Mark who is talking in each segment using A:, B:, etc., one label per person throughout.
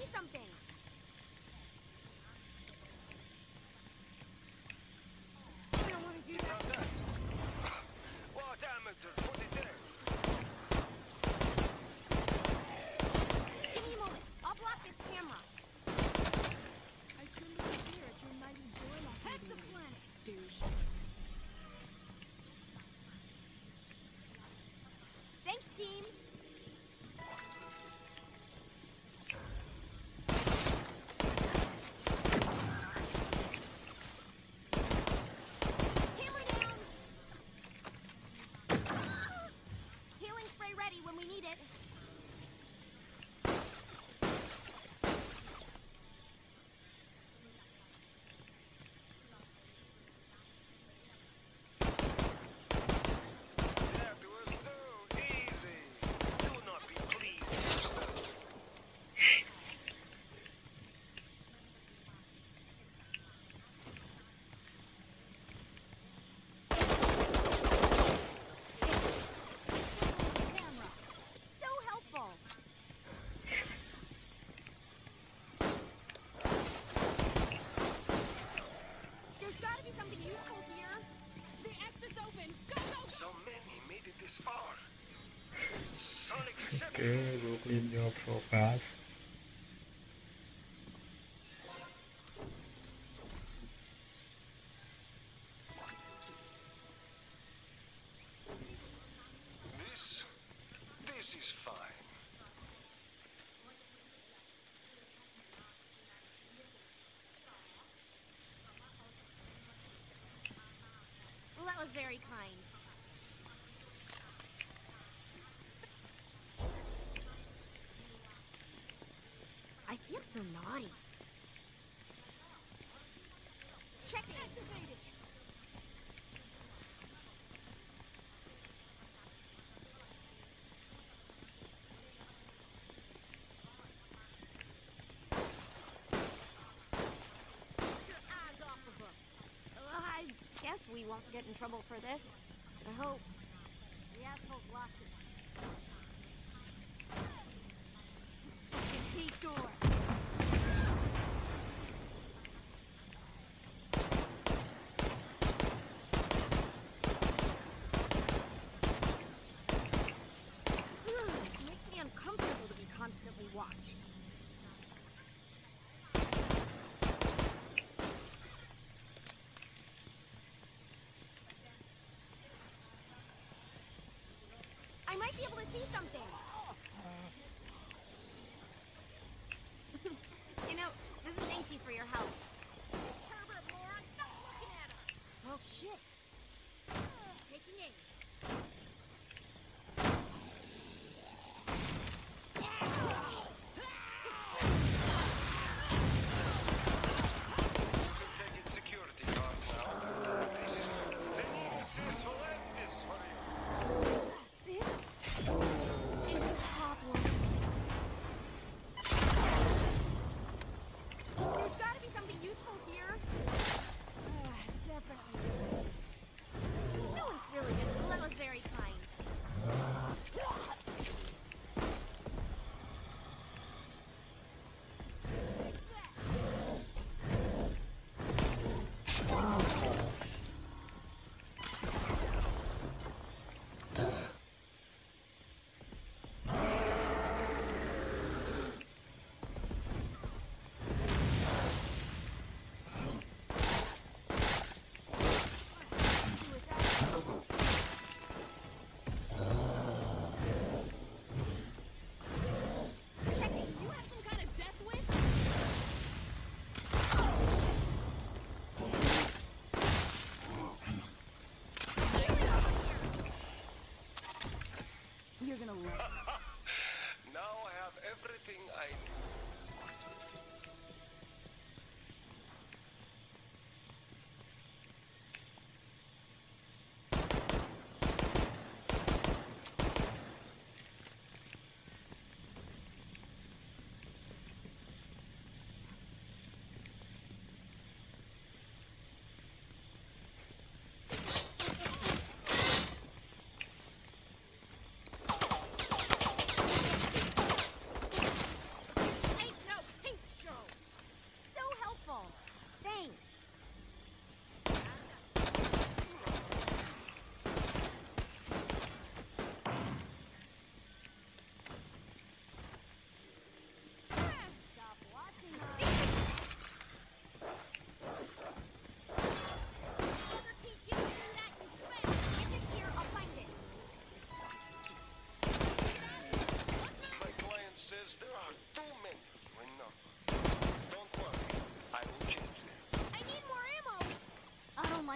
A: see something. I don't want to do that.
B: Now that. What amateur? Put it.
A: Give me a moment. I'll block this camera.
C: I truly fear at your mighty door Head the planet, douche.
A: Thanks, team.
B: This far. Sonic
D: Oke,
B: Scepter.
D: Brooklyn Job Fokus.
B: This, this is fine.
A: Well, that was very kind. I feel so naughty. Check it. Activated.
C: Eyes off of us.
A: Well, I guess we won't get in trouble for this. I hope.
C: The asshole's locked it.
A: Heat door. It makes me uncomfortable to be constantly watched. I might be able to see something.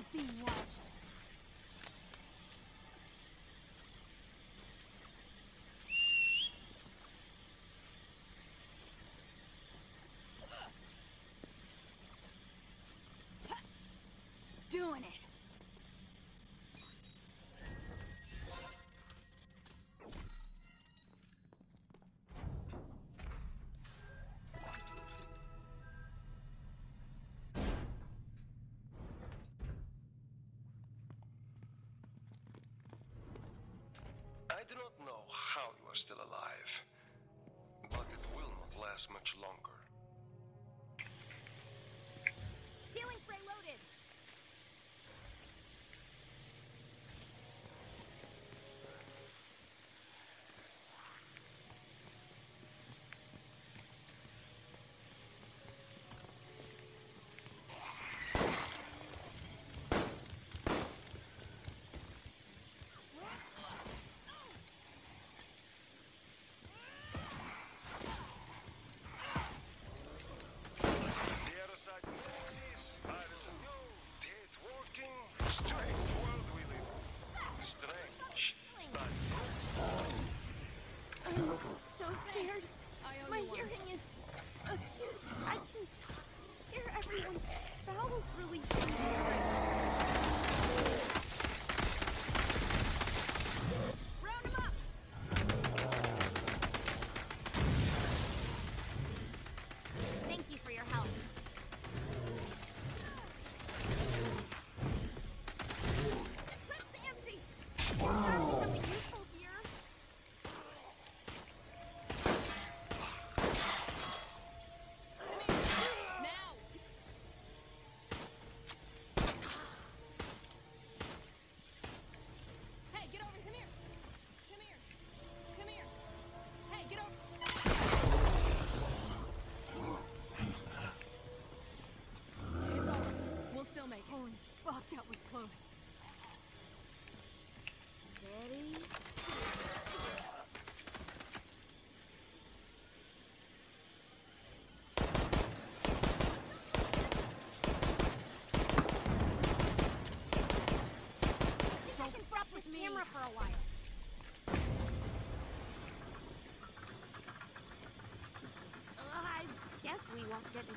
A: like being watched. Doing it.
B: still alive. But it will not last much longer.
A: scared. My hearing is acute. I can hear everyone's bowels releasing.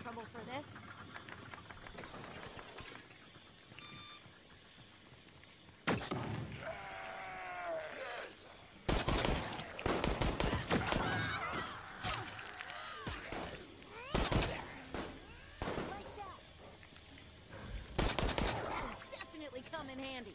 A: trouble for this. Definitely come in handy.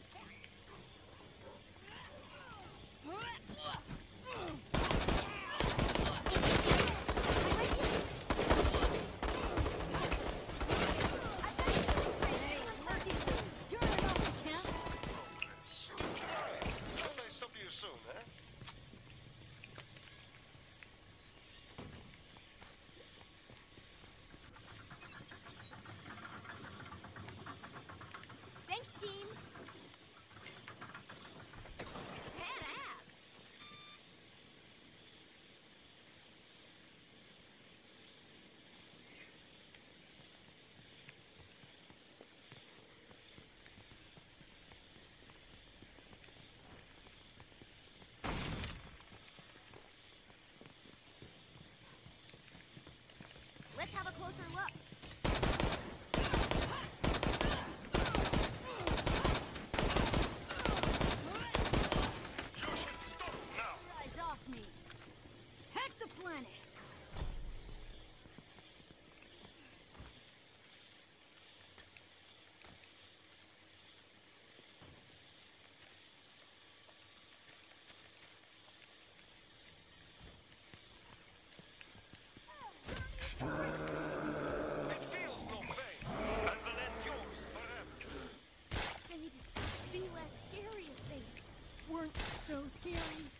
A: Let's have a closer look. so scary.